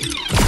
you